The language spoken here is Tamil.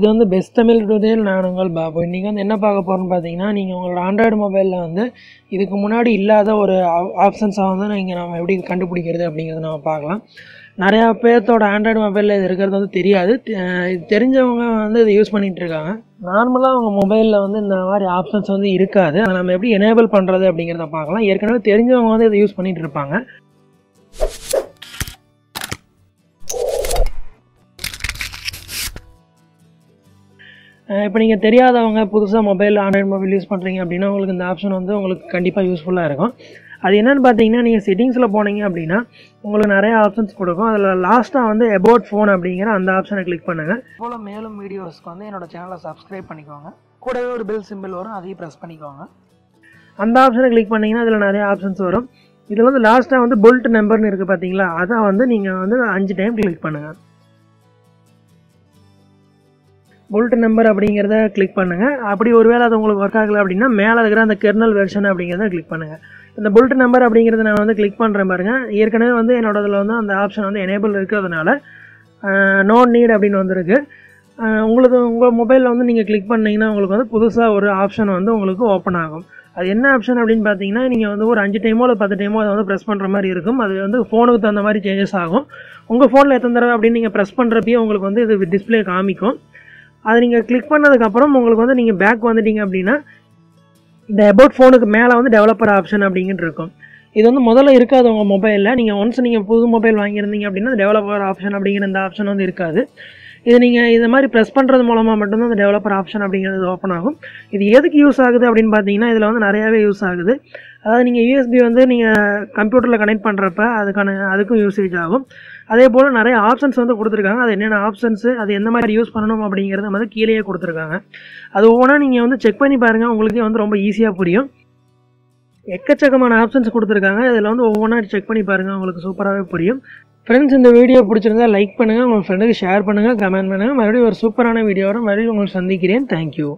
இது வந்து பெஸ்ட் தமிழ் டுடேல் நான் உங்கள் பாபு. இன்றைக்கி வந்து என்ன பார்க்க போகிறோன்னு பார்த்தீங்கன்னா நீங்கள் உங்களோட ஆண்ட்ராய்டு மொபைலில் வந்து இதுக்கு முன்னாடி இல்லாத ஒரு ஆப்ஷன்ஸை வந்து நீங்கள் நம்ம எப்படி கண்டுபிடிக்கிறது அப்படிங்கிறத நம்ம பார்க்கலாம். நிறையா பேர்த்தோட ஆண்ட்ராய்டு மொபைலில் இது இருக்கிறது வந்து தெரியாது. தெ- இது தெரிஞ்சவங்க வந்து இதை யூஸ் பண்ணிகிட்டு இருக்காங்க. நார்மலாக அவங்க மொபைலில் வந்து இந்த மாதிரி ஆப்ஷன்ஸ் வந்து இருக்காது. அதை நம்ம எப்படி எனேபிள் பண்ணுறது அப்படிங்கிறத பார்க்கலாம். ஏற்கனவே தெரிஞ்சவங்க வந்து இதை யூஸ் பண்ணிகிட்டு இருப்பாங்க. இப்போ நீங்கள் தெரியாதவங்க புதுசாக மொபைல் ஆண்ட்ராய்டு மொபைல் யூஸ் பண்ணுறீங்க அப்படின்னா உங்களுக்கு இந்த ஆப்ஷன் வந்து உங்களுக்கு கண்டிப்பாக யூஸ்ஃபுல்லாக இருக்கும். அது என்னென்னு பார்த்தீங்கன்னா நீங்கள் செட்டிங்ஸில் போனீங்க அப்படின்னா உங்களுக்கு நிறைய ஆப்ஷன்ஸ் கொடுக்கும். அதில் லாஸ்ட்டாக வந்து அபவுட் ஃபோன் அப்படிங்கிற அந்த ஆப்ஷனை கிளிக் பண்ணுங்கள் போல் மேலும் வீடியோஸ்க்கு வந்து என்னோட சேனலை சப்ஸ்கிரைப் பண்ணிக்கோங்க. கூடவே ஒரு பெல் சிம்பிள் வரும் அதையும் ப்ரெஸ் பண்ணிக்கோங்க. அந்த ஆப்ஷனை கிளிக் பண்ணிங்கன்னா அதில் நிறைய ஆப்ஷன்ஸ் வரும். இதில் வந்து லாஸ்ட்டாக வந்து புல்ட் நம்பர்னு இருக்குது பார்த்தீங்களா அதை வந்து நீங்கள் வந்து அஞ்சு டைம் கிளிக் பண்ணுங்கள் புல்ட் நம்பர் அப்படிங்கிறத கிளிக் பண்ணுங்கள் அப்படி ஒருவேளை அது உங்களுக்கு ஒர்க் ஆகலை அப்படின்னா மேலே இருக்கிற அந்த கெர்னல் வெர்ஷன் அப்படிங்கிறத கிளிக் பண்ணுங்கள் இந்த புல்ட் நம்பர் அப்படிங்கிறத நான் வந்து கிளிக் பண்ணுறேன் பாருங்கள் ஏற்கனவே வந்து என்னோட இதில் வந்து அந்த ஆப்ஷன் வந்து எனேபிள் இருக்கிறதுனால நோ நீட் அப்படின்னு வந்திருக்கு. உங்களுக்கு உங்கள் மொபைலில் வந்து நீங்கள் கிளிக் பண்ணீங்கன்னா உங்களுக்கு வந்து புதுசாக ஒரு ஆப்ஷன் வந்து உங்களுக்கு ஓப்பன் ஆகும். அது என்ன ஆப்ஷன் அப்படின்னு பார்த்தீங்கன்னா நீங்கள் வந்து ஒரு அஞ்சு டைமோ இல்லை பத்து டைமோ அதை வந்து ப்ரெஸ் பண்ணுற மாதிரி இருக்கும். அது வந்து ஃபோனுக்கு தகுந்த மாதிரி சேஞ்சஸ் ஆகும். உங்கள் ஃபோனில் எத்தனை தடவை அப்படின்னு நீங்கள் ப்ரெஸ் பண்ணுறப்பயே உங்களுக்கு வந்து இது டிஸ்ப்ளே காமிக்கும். அதை நீங்கள் கிளிக் பண்ணதுக்கப்புறம் உங்களுக்கு வந்து நீங்கள் பேக் வந்துட்டீங்க அப்படின்னா இந்த அபவுட் ஃபோனுக்கு மேலே வந்து டெவலப்பர் ஆப்ஷன் அப்படிங்கிட்டு இருக்கும். இது வந்து முதல்ல இருக்காது உங்கள் மொபைலில் நீங்கள் ஒன்ஸ் நீங்கள் புது மொபைல் வாங்கியிருந்தீங்க அப்படின்னா டெவலப்பர் ஆப்ஷன் அப்படிங்கிற இந்த ஆப்ஷன் வந்து இருக்காது. இது நீங்கள் இந்த மாதிரி ப்ரெஸ் பண்ணுறது மூலமாக மட்டும்தான் அந்த டெவலப்பர் ஆப்ஷன் அப்படிங்கிறது ஓப்பன் ஆகும். இது எதுக்கு யூஸ் ஆகுது அப்படின்னு பார்த்தீங்கன்னா இதில் வந்து நிறையாவே யூஸ் ஆகுது. அதாவது நீங்கள் யூஎஸ்பி வந்து நீங்கள் கம்ப்யூட்டரில் கனெக்ட் பண்ணுறப்ப அதுக்கான அதுக்கும் யூசேஜ் ஆகும். அதே போல் நிறைய ஆப்ஷன்ஸ் வந்து கொடுத்துருக்காங்க. அது என்னென்ன ஆப்ஷன்ஸு அது எந்த மாதிரி யூஸ் பண்ணணும் அப்படிங்கிறத வந்து கீழேயே கொடுத்துருக்காங்க. அது ஒவ்வொன்றா நீங்கள் வந்து செக் பண்ணி பாருங்கள் உங்களுக்கே வந்து ரொம்ப ஈஸியாக புரியும். எக்கச்சக்கமான ஆப்ஷன்ஸ் கொடுத்துருக்காங்க. இதில் வந்து ஒவ்வொன்றா செக் பண்ணி பாருங்கள் உங்களுக்கு சூப்பராகவே புரியும். ஃப்ரெண்ட்ஸ் இந்த வீடியோ பிடிச்சிருந்தா லைக் பண்ணுங்கள் உங்கள் ஃப்ரெண்டுக்கு ஷேர் பண்ணுங்கள் கமெண்ட் பண்ணுங்கள் மறுபடியும் ஒரு சூப்பரான வீடியோவோட மறுபடியும் உங்களை சந்திக்கிறேன். தேங்க்யூ